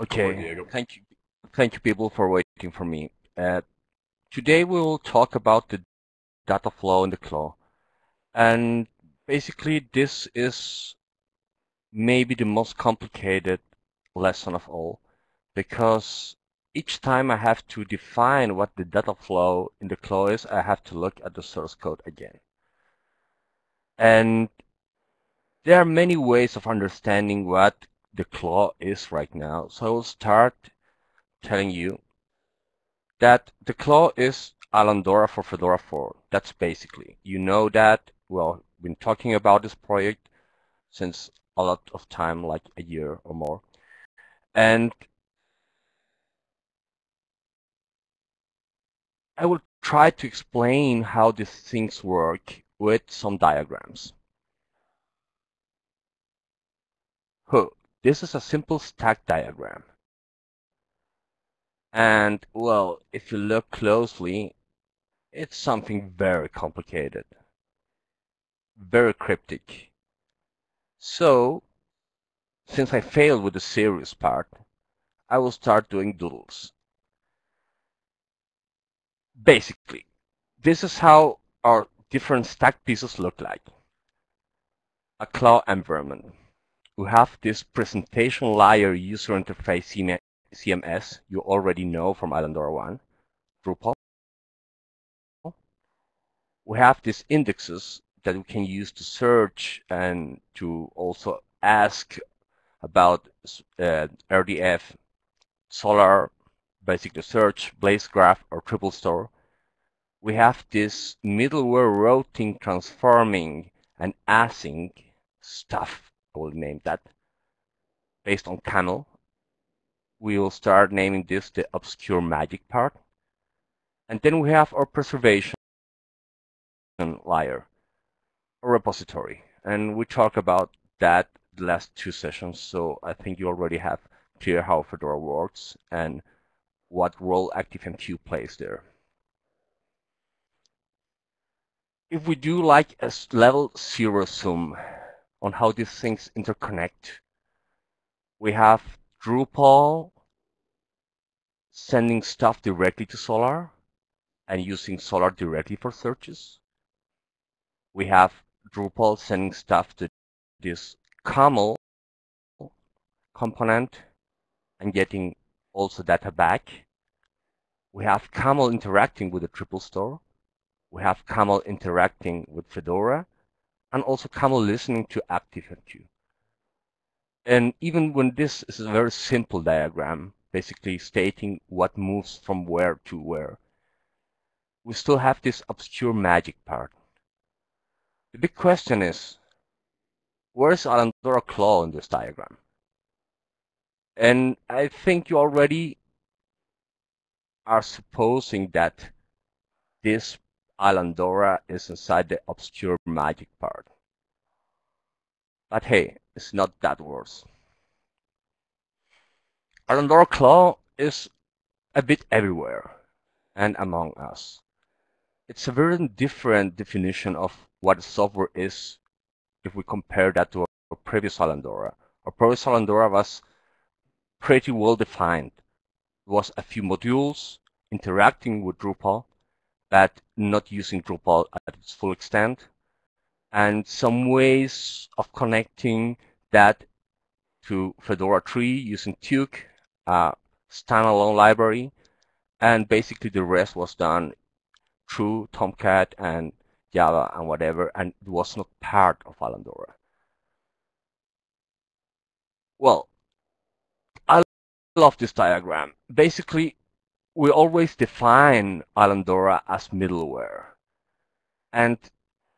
Okay, Diego. thank you, thank you people for waiting for me. Uh, today we will talk about the data flow in the claw. And basically this is maybe the most complicated lesson of all because each time I have to define what the data flow in the claw is, I have to look at the source code again. And there are many ways of understanding what the claw is right now. So I will start telling you that the claw is Islandora for Fedora 4. That's basically. You know that, well, been talking about this project since a lot of time, like a year or more. And I will try to explain how these things work with some diagrams. Huh. This is a simple stack diagram. And, well, if you look closely, it's something very complicated. Very cryptic. So, since I failed with the serious part, I will start doing doodles. Basically, this is how our different stack pieces look like. A claw environment. We have this presentation layer user interface CMS you already know from Islandora 1, Drupal. We have these indexes that we can use to search and to also ask about uh, RDF, Solr, basically search, Blazegraph, or Triple Store. We have this middleware routing, transforming, and async stuff, I will name that, based on Camel, We will start naming this the obscure magic part. And then we have our preservation layer, or repository. And we talk about that the last two sessions, so I think you already have clear how Fedora works and what role ActiveMQ plays there. If we do like a level zero zoom on how these things interconnect, we have Drupal sending stuff directly to Solr and using Solr directly for searches. We have Drupal sending stuff to this camel component and getting also data back. We have camel interacting with the triple store. We have camel interacting with Fedora and also camel listening to ActiveMQ. And even when this is a very simple diagram, basically stating what moves from where to where, we still have this obscure magic part. The big question is, where is Islandora Claw in this diagram? And I think you already are supposing that this Islandora is inside the obscure magic part. But hey, it's not that worse. Islandora Claw is a bit everywhere and among us. It's a very different definition of what software is if we compare that to our previous Islandora. Our previous Islandora was pretty well defined. It was a few modules interacting with Drupal, but not using Drupal at its full extent, and some ways of connecting that to Fedora 3 using Tuque, a standalone library, and basically the rest was done through Tomcat and Java and whatever, and it was not part of Islandora. Well, I love this diagram. Basically, we always define Islandora as middleware. And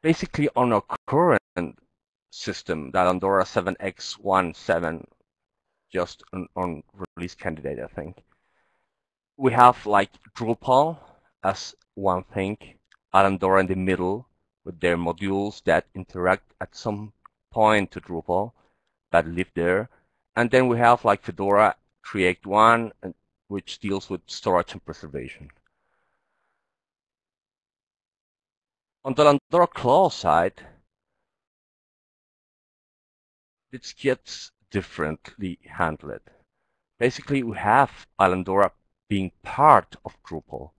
basically on our current system, the Islandora 7x17, just on, on release candidate, I think, we have like Drupal as one thing, Islandora in the middle with their modules that interact at some point to Drupal that live there. And then we have like Fedora 381, which deals with storage and preservation. On the Islandora Claw side, it gets differently handled. basically we have Islandora being part of Drupal.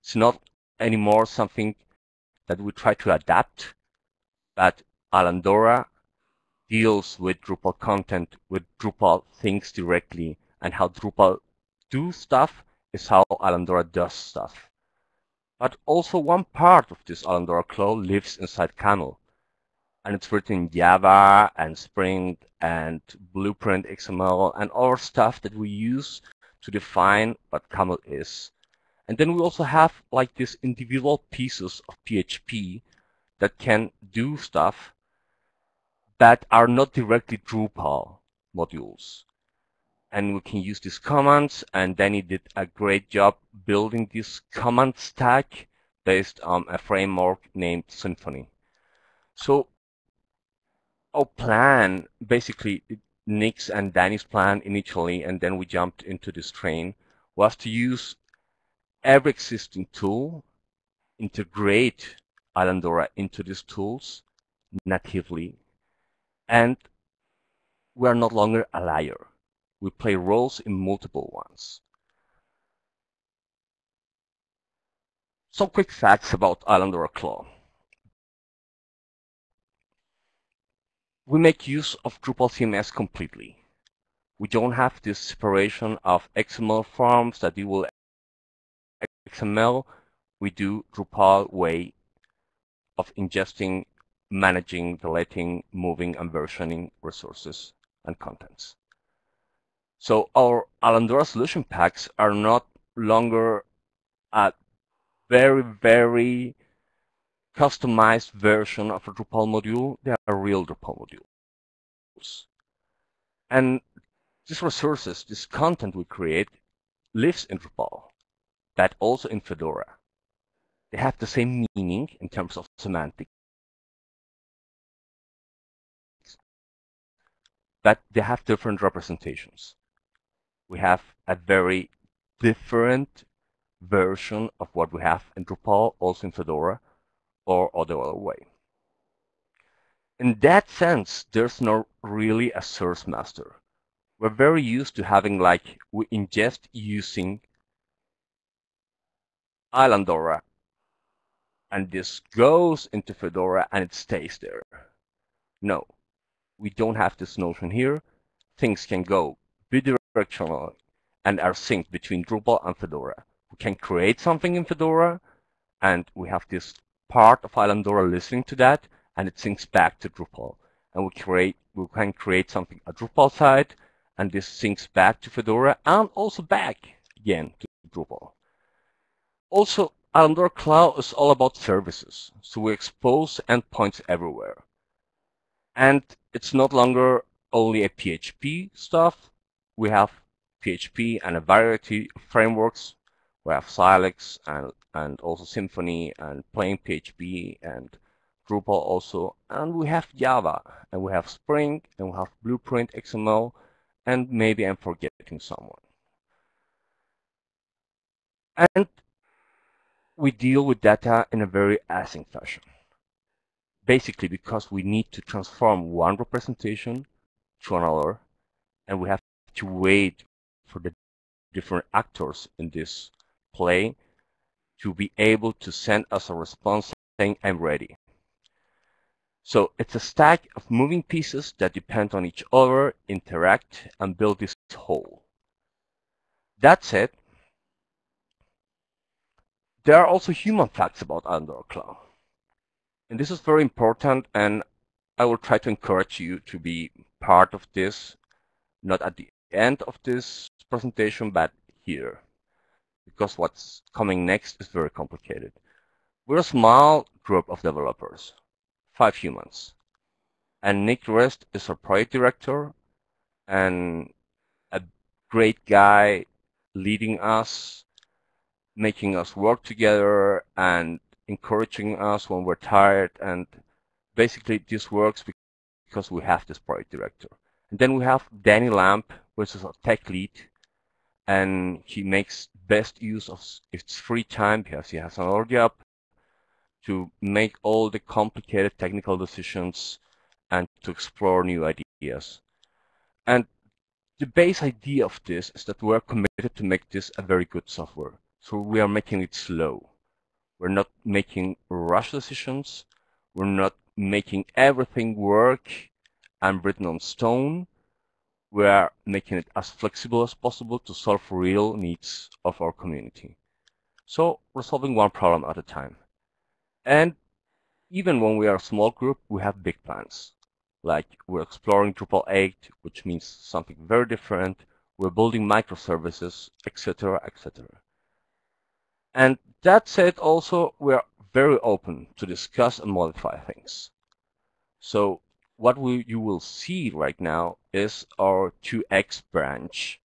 It's not anymore something that we try to adapt, but Islandora deals with Drupal content, with Drupal things directly, and how Drupal do stuff is how Islandora does stuff. But also one part of this Islandora claw lives inside Camel. And it's written in Java and Spring and Blueprint XML and other stuff that we use to define what Camel is. And then we also have like these individual pieces of PHP that can do stuff that are not directly Drupal modules. And we can use these commands, and Danny did a great job building this command stack based on a framework named Symfony. So our plan, basically Nick's and Danny's plan initially, and then we jumped into this train, was to use every existing tool, integrate Islandora into these tools natively, and we are no longer a liar. We play roles in multiple ones. Some quick facts about Islandora Claw. we make use of Drupal CMS completely. We don't have this separation of XML forms that you will XML. We do Drupal way of ingesting, managing, deleting, moving, and versioning resources and contents. So our Islandora solution packs are not longer a very, very customized version of a Drupal module. They are a real Drupal modules. And these resources, this content we create, lives in Drupal, but also in Fedora. They have the same meaning in terms of semantics, but they have different representations. We have a very different version of what we have in Drupal, also in Fedora, or other way. In that sense, there's not really a source master. We're very used to having like, we ingest using Islandora, and this goes into Fedora and it stays there. No, we don't have this notion here. Things can go bidirectional and are synced between Drupal and Fedora. We can create something in Fedora, and we have this part of Islandora listening to that, and it syncs back to Drupal. And we create, we can create something a Drupal side, and this syncs back to Fedora and also back again to Drupal. Also, Islandora Claw is all about services, so we expose endpoints everywhere. And it's not longer only a PHP stuff. We have PHP and a variety of frameworks. We have Silex and and also Symfony and plain PHP and Drupal also. And we have Java and we have Spring and we have Blueprint XML and maybe I'm forgetting someone. And we deal with data in a very async fashion. Basically because we need to transform one representation to another and we have to wait for the different actors in this play to be able to send us a response saying, I'm ready. So it's a stack of moving pieces that depend on each other, interact, and build this whole. That said, there are also human facts about Andor Claw. And this is very important, and I will try to encourage you to be part of this, not at the end of this presentation, but here because what's coming next is very complicated. We're a small group of developers, five humans. And Nick Ruest is our project director and a great guy leading us, making us work together and encouraging us when we're tired. And basically this works because we have this project director. And then we have Danny Lamp, which is our tech lead, and he makes best use of its free time because he has another job to make all the complicated technical decisions and to explore new ideas. And the base idea of this is that we're committed to make this a very good software. So we are making it slow. We're not making rush decisions. We're not making everything work and written on stone. We're making it as flexible as possible to solve real needs of our community. So we're solving one problem at a time. And even when we are a small group, we have big plans. Like we're exploring Drupal 8, which means something very different. We're building microservices, etc., etc. And that said, also, we're very open to discuss and modify things. So what we, you will see right now is our 2x branch,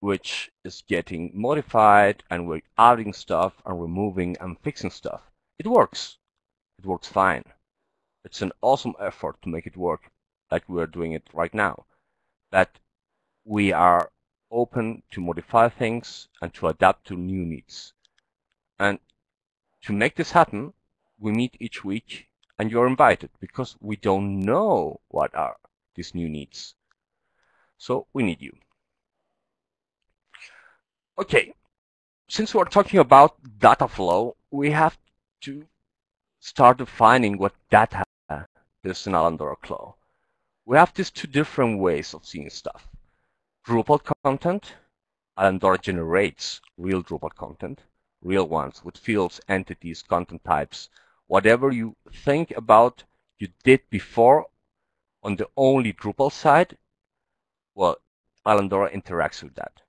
which is getting modified and we're adding stuff and removing and fixing stuff. It works. It works fine. It's an awesome effort to make it work like we're doing it right now. That we are open to modify things and to adapt to new needs. And to make this happen, we meet each week and you're invited because we don't know what are these new needs. So we need you. Okay, since we're talking about data flow, we have to start defining what data is in Islandora Claw. We have these two different ways of seeing stuff. Drupal content, Islandora generates real Drupal content, real ones with fields, entities, content types, whatever you think about you did before on the only Drupal side, well, Islandora interacts with that.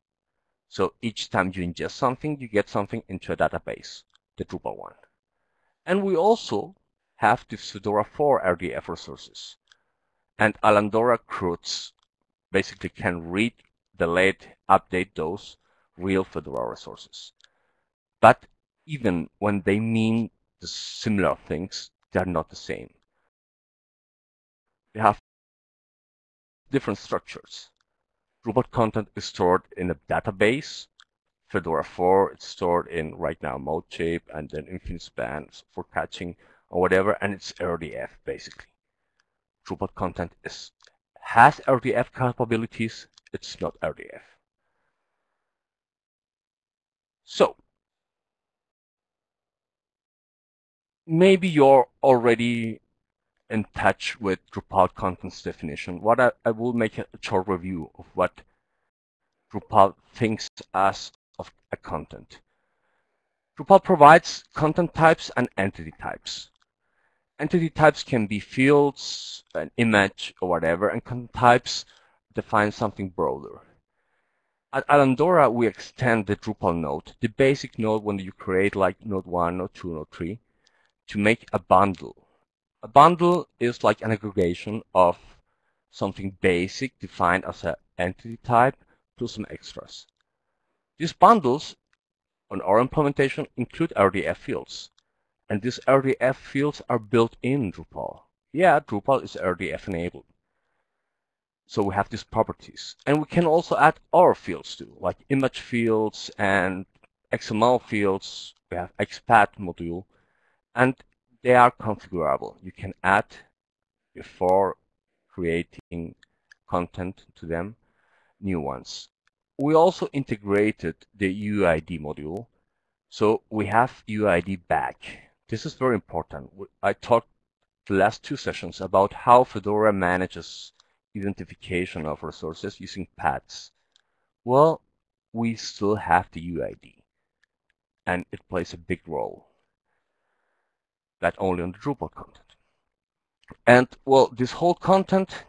So each time you ingest something, you get something into a database, the Drupal one. And we also have the Fedora 4 RDF resources. And Islandora CRUDs basically can read, delete, update those real Fedora resources. But even when they mean the similar things, they're not the same. They have different structures. Drupal content is stored in a database. Fedora 4 it's stored in right now ModeShape and then Infinispan for catching or whatever, and it's RDF basically. Drupal content is has RDF capabilities, it's not RDF. So maybe you're already in touch with Drupal content's definition. What I, I will make a short review of what Drupal thinks as of a content. Drupal provides content types and entity types. Entity types can be fields, an image, or whatever, and content types define something broader. At Islandora, we extend the Drupal node, the basic node when you create like node 1, node 2, node 3, to make a bundle. A bundle is like an aggregation of something basic defined as an entity type plus some extras. These bundles on our implementation include RDF fields. And these RDF fields are built in Drupal. Yeah, Drupal is RDF enabled. So we have these properties. And we can also add our fields too, like image fields and XML fields. We have XPath module and they are configurable. You can add before creating content to them new ones. We also integrated the UID module. So we have UID back. This is very important. I talked the last two sessions about how Fedora manages identification of resources using paths. Well, we still have the UID and it plays a big role that only on the Drupal content. And well, this whole content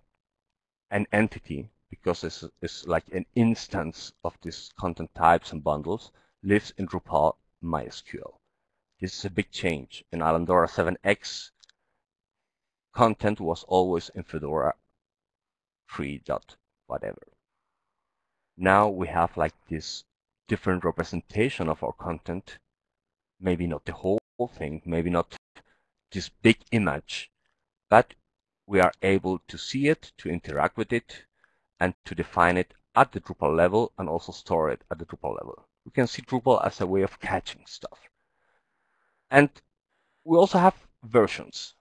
and entity, because this is like an instance of these content types and bundles, lives in Drupal MySQL. This is a big change. In Islandora 7x, content was always in Fedora 3. whatever. Now we have like this different representation of our content. Maybe not the whole thing, maybe not this big image, but we are able to see it, to interact with it, and to define it at the Drupal level and also store it at the Drupal level. We can see Drupal as a way of catching stuff. And we also have versions.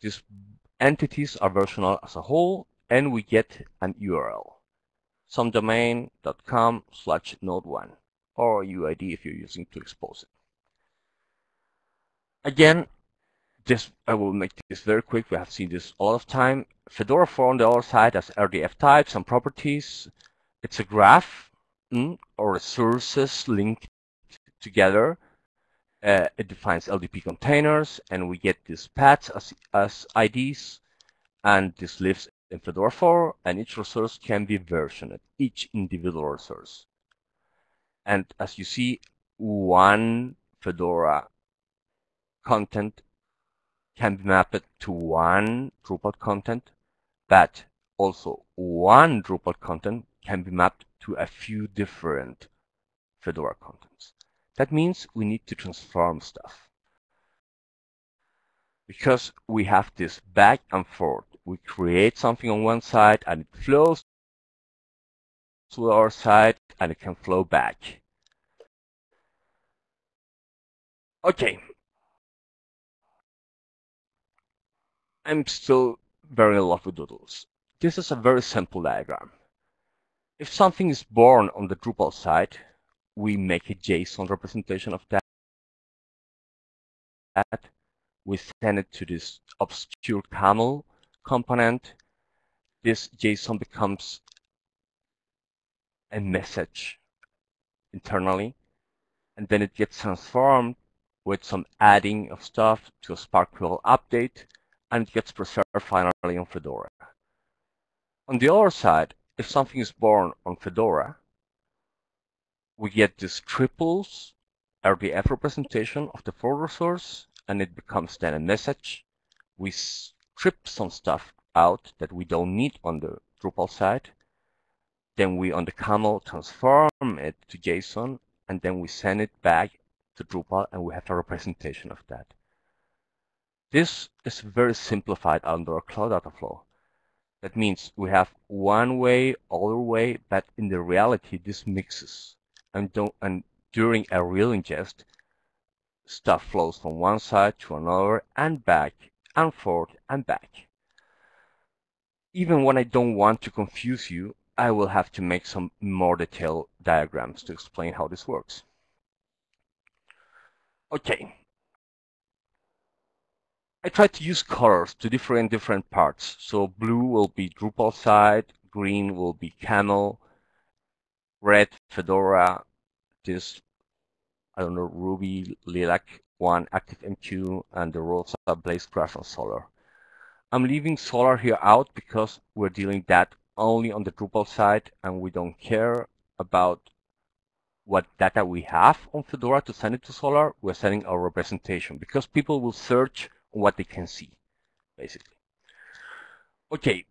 These entities are versional as a whole, and we get an URL. some domain.com slash node1 or UID if you're using to expose it. Again, this I will make this very quick. We have seen this a lot of time. Fedora 4 on the other side has RDF types and properties. It's a graph mm, or resources linked together. Uh, it defines LDP containers, and we get these paths as, as IDs, and this lives in Fedora 4, and each resource can be versioned, each individual resource. And as you see, one Fedora content can be mapped to one Drupal content, but also one Drupal content can be mapped to a few different Fedora contents. That means we need to transform stuff. Because we have this back and forth. We create something on one side and it flows to our side and it can flow back. Okay, I'm still very in love with doodles. This is a very simple diagram. If something is born on the Drupal side, we make a JSON representation of that. We send it to this obscure camel component. This JSON becomes a message internally, and then it gets transformed with some adding of stuff to a SPARQL update and it gets preserved finally on Fedora. On the other side, if something is born on Fedora, we get this triples RDF representation of the folder source, and it becomes then a message. We strip some stuff out that we don't need on the Drupal side. Then we on the camel transform it to JSON, and then we send it back to Drupal, and we have a representation of that. This is very simplified under a cloud data flow. That means we have one way, other way, but in the reality, this mixes. And, and during a real ingest, stuff flows from one side to another and back and forth and back. Even when I don't want to confuse you, I will have to make some more detailed diagrams to explain how this works. Okay, I try to use colors to different different parts. So blue will be Drupal side, green will be Camel, red Fedora, this I don't know Ruby Lilac one ActiveMQ, and the rosa Blazegraph on Solr. I'm leaving Solr here out because we're dealing that only on the Drupal side, and we don't care about what data we have on Fedora to send it to Solr. We're sending our representation because people will search what they can see, basically. Okay,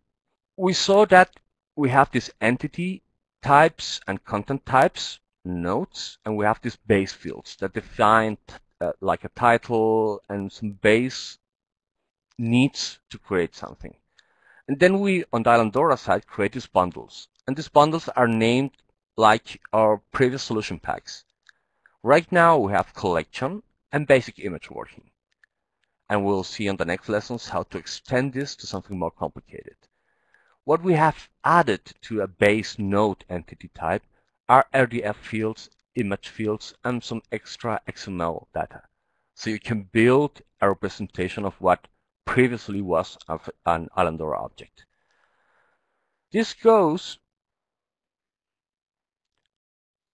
we saw that we have these entity types and content types, nodes, and we have these base fields that define uh, like a title and some base needs to create something. And then we, on the Islandora side, create these bundles. And these bundles are named like our previous solution packs. Right now we have collection and basic image working and we'll see on the next lessons how to extend this to something more complicated. What we have added to a base node entity type are RDF fields, image fields, and some extra XML data. So you can build a representation of what previously was an Islandora object. This goes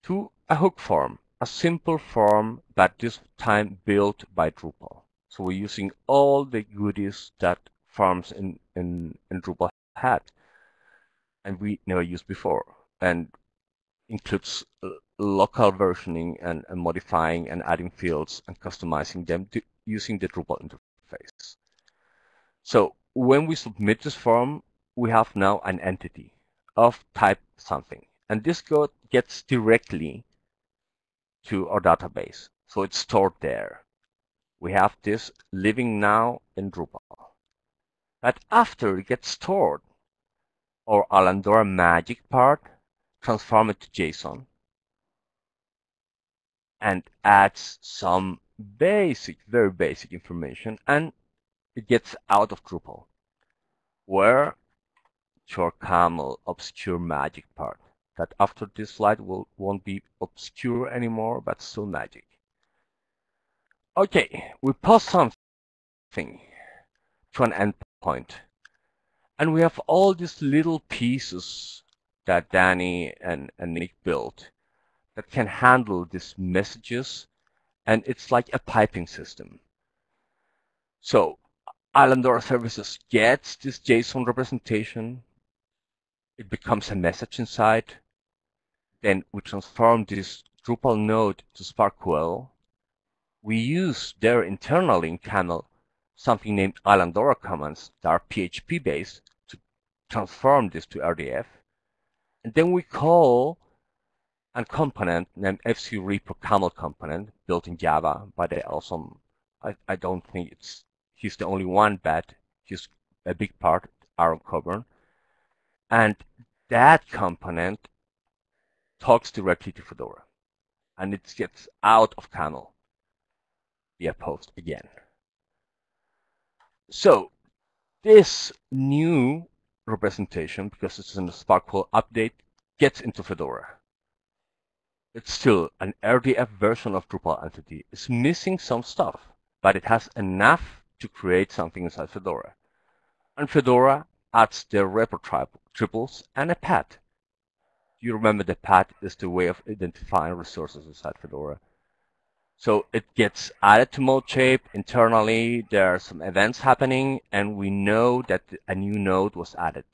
to a hook form, a simple form but this time built by Drupal. So we're using all the goodies that farms in, in, in Drupal had and we never used before and includes local versioning and, and, modifying and adding fields and customizing them to, using the Drupal interface. So when we submit this form, we have now an entity of type something. And this code gets directly to our database. So it's stored there we have this living now in Drupal. But after it gets stored, our Islandora magic part transform it to JSON and adds some basic, very basic information and it gets out of Drupal where your camel obscure magic part. that after this slide will, won't be obscure anymore, but still magic. Okay, we pass something to an endpoint. And we have all these little pieces that Danny and, and Nick built that can handle these messages. And it's like a piping system. So Islandora Services gets this JSON representation. It becomes a message inside. Then we transform this Drupal node to SPARQL. We use their internal in Camel something named Islandora commands that are PHP based to transform this to RDF. And then we call a component named FC Repo Camel component built in Java by the awesome, I, I don't think it's he's the only one, but he's a big part, Aaron Coburn. And that component talks directly to Fedora. And it gets out of Camel via post again. So this new representation, because it's in the SPARQL update, gets into Fedora. It's still an RDF version of Drupal entity. It's missing some stuff, but it has enough to create something inside Fedora. And Fedora adds the repo triples and a path. You remember the path is the way of identifying resources inside Fedora. So it gets added to ModeShape internally. There are some events happening, and we know that a new node was added.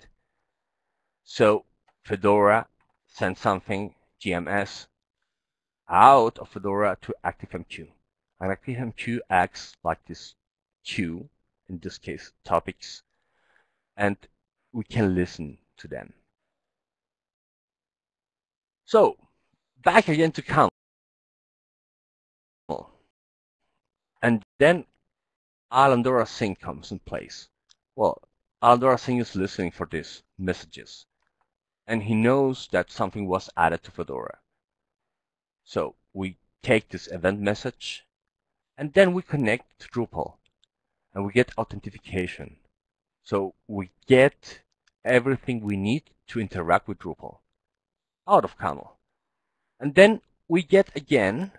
So Fedora sends something, JMS, out of Fedora to ActiveMQ. And ActiveMQ acts like this queue, in this case topics, and we can listen to them. So back again to Camel. And then Islandora Sync comes in place. Well, Islandora Sync is listening for these messages. And he knows that something was added to Fedora. So we take this event message and then we connect to Drupal and we get authentication. So we get everything we need to interact with Drupal out of Camel. And then we get again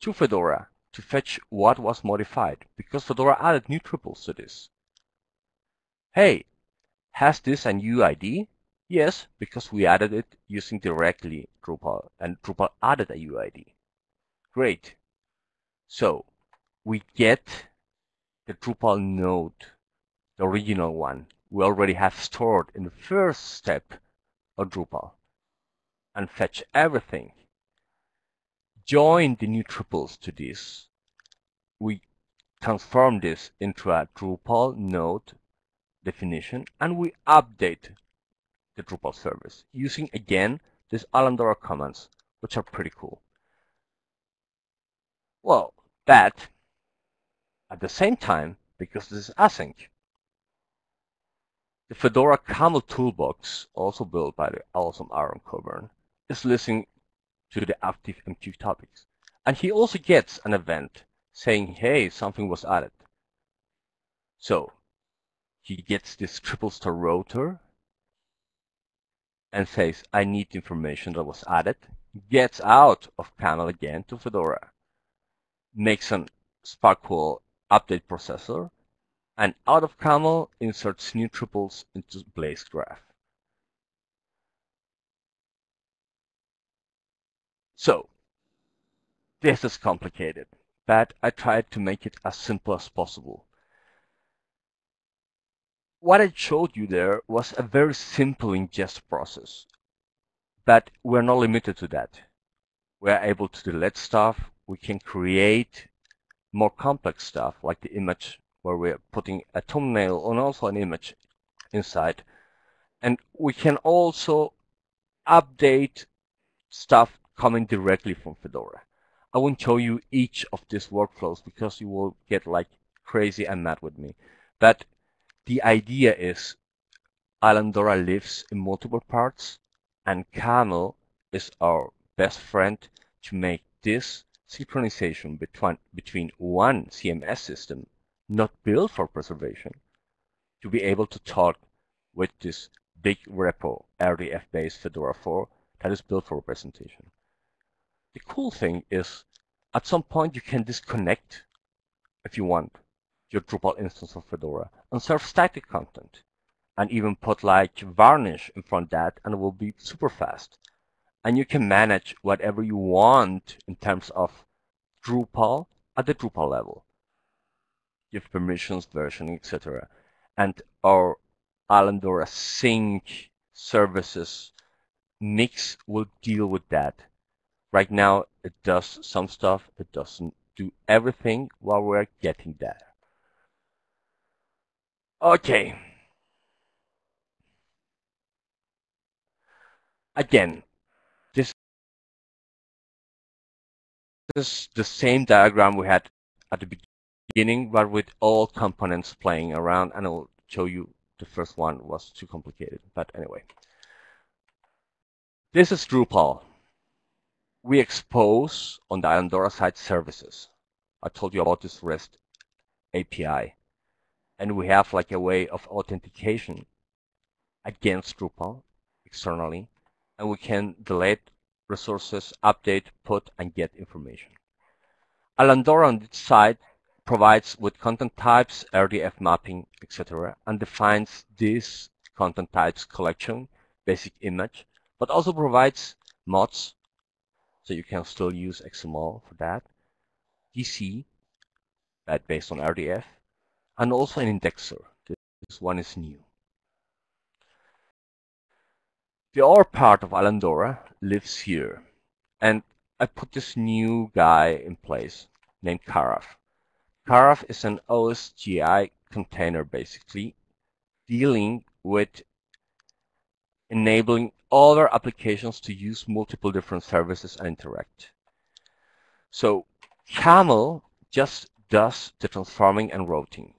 to Fedora to fetch what was modified because Fedora added new triples to this. Hey, has this a new ID? Yes, because we added it using directly Drupal and Drupal added a UID. Great. So we get the Drupal node, the original one, we already have stored in the first step of Drupal and fetch everything. Join the new triples to this. We transform this into a Drupal node definition and we update the Drupal service using again these Islandora commands, which are pretty cool. Well, that at the same time, because this is async, the Fedora Camel toolbox, also built by the awesome Aaron Coburn, is listening to the active MQ topics. And he also gets an event saying, hey, something was added. So he gets this triple star rotor and says, I need information that was added, gets out of Camel again to Fedora, makes an SPARQL update processor, and out of camel inserts new triples into Blazegraph. So, this is complicated, but I tried to make it as simple as possible. What I showed you there was a very simple ingest process, but we're not limited to that. We're able to delete stuff, we can create more complex stuff like the image where we're putting a thumbnail and also an image inside. And we can also update stuff coming directly from Fedora. I won't show you each of these workflows because you will get like crazy and mad with me. But the idea is Islandora lives in multiple parts and Camel is our best friend to make this synchronization between, between one CMS system not built for preservation to be able to talk with this big repo RDF-based Fedora 4 that is built for representation. The cool thing is at some point you can disconnect if you want your Drupal instance of Fedora and serve static content and even put like varnish in front of that and it will be super fast. And you can manage whatever you want in terms of Drupal at the Drupal level. Give permissions, versioning, etc. And our Islandora sync services Nix will deal with that. Right now, it does some stuff. It doesn't do everything while we're getting there. Okay. Again, this is the same diagram we had at the beginning, but with all components playing around, and I'll show you the first one was too complicated. But anyway, this is Drupal. We expose on the Islandora side services. I told you about this REST API and we have like a way of authentication against Drupal externally, and we can delete resources, update, put, and get information. Islandora on this side provides with content types, RDF mapping, etc., and defines this content types collection, basic image, but also provides mods, so you can still use XML for that, DC, that based on RDF, and also an indexer. This one is new. The other part of Islandora lives here. And I put this new guy in place named Karaf. Karaf is an OSGI container basically dealing with enabling other applications to use multiple different services and interact. So Camel just does the transforming and routing.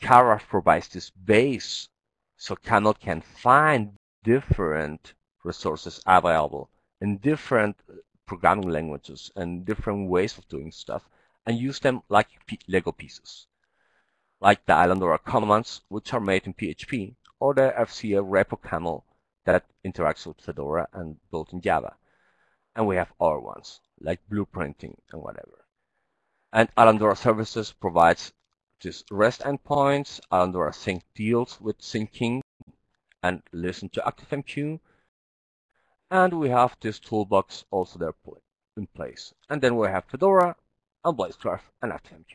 Karaf provides this base so Camel can find different resources available in different uh, programming languages and different ways of doing stuff and use them like Lego pieces. Like the Islandora commands, which are made in PHP, or the FCA repo camel that interacts with Fedora and built in Java. And we have other ones, like blueprinting and whatever. And Islandora Services provides just REST endpoints our sync deals with syncing and listen to ActiveMQ. And we have this toolbox also there in place. And then we have Fedora and Blazegraph and ActiveMQ.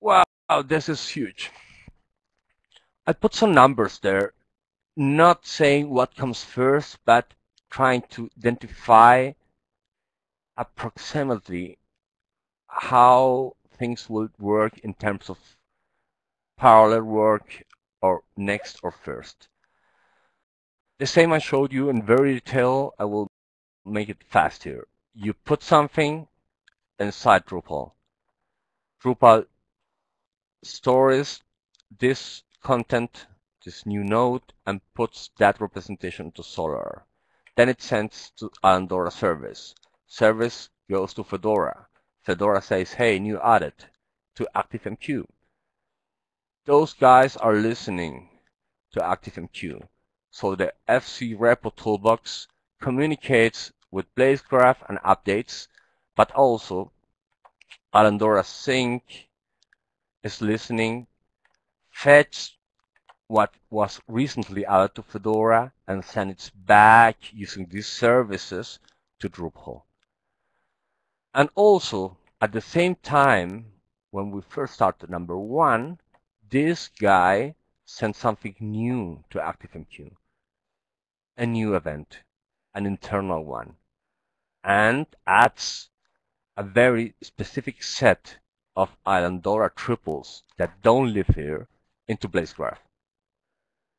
Wow, this is huge. I put some numbers there, not saying what comes first, but trying to identify approximately how things will work in terms of parallel work or next or first. The same I showed you in very detail, I will make it fast here. You put something inside Drupal. Drupal stores this content, this new node, and puts that representation to Solr. Then it sends to Islandora service. Service goes to Fedora. Fedora says, hey, new audit to ActiveMQ. Those guys are listening to ActiveMQ. So the FC repo toolbox communicates with Blazegraph and updates, but also Islandora sync is listening, fetch what was recently added to Fedora and send it back using these services to Drupal. And also, at the same time, when we first started number one, this guy sent something new to ActiveMQ. A new event, an internal one, and adds a very specific set of Islandora triples that don't live here into Blazegraph.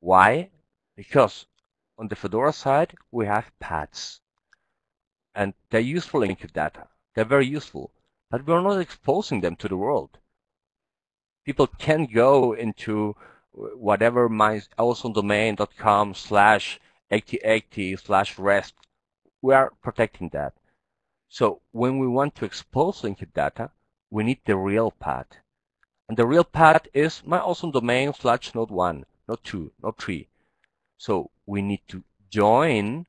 Why? Because on the Fedora side, we have paths, and they're useful in linking data. They're very useful, but we're not exposing them to the world. People can go into whatever my awesome slash 8080 slash rest. We are protecting that. So when we want to expose linked data, we need the real path. And the real path is my awesome domain slash node 1, node 2, node 3. So we need to join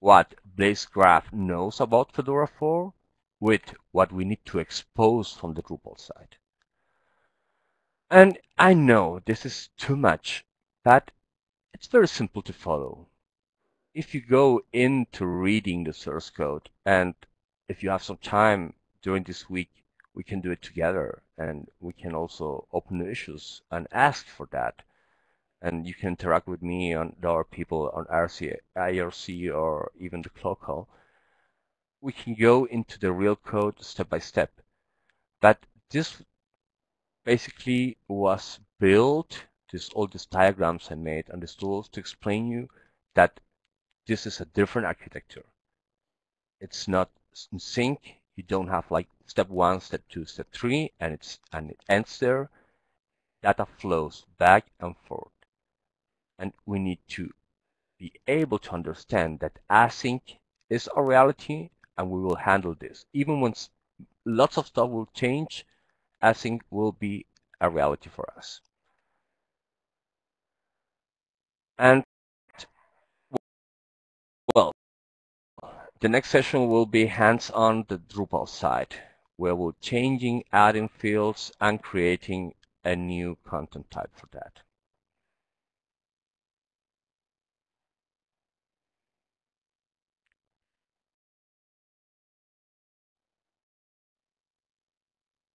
what Blazegraph knows about Fedora 4 with what we need to expose from the Drupal side. And I know this is too much, but it's very simple to follow. If you go into reading the source code and if you have some time during this week, we can do it together and we can also open the issues and ask for that. And you can interact with me on our people on RC, IRC or even the CLAW call. We can go into the real code step by step. But this basically was built, this all these diagrams I made and these tools to explain you that this is a different architecture. It's not in sync. You don't have like step one, step two, step three, and it's and it ends there. Data flows back and forth. And we need to be able to understand that async is a reality and we will handle this. Even when lots of stuff will change, async will be a reality for us. And the next session will be hands-on the Drupal side, where we're changing, adding fields, and creating a new content type for that.